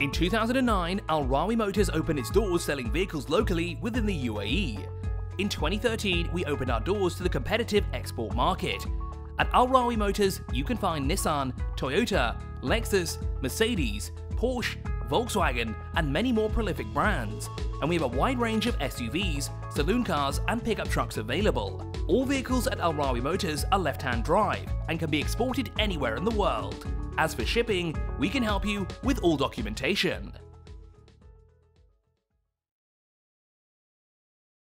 In 2009, Al Rawi Motors opened its doors selling vehicles locally within the UAE. In 2013, we opened our doors to the competitive export market. At Al Rawi Motors, you can find Nissan, Toyota, Lexus, Mercedes, Porsche, Volkswagen, and many more prolific brands. And we have a wide range of SUVs, saloon cars, and pickup trucks available. All vehicles at Al Rawi Motors are left-hand drive and can be exported anywhere in the world. As for shipping, we can help you with all documentation.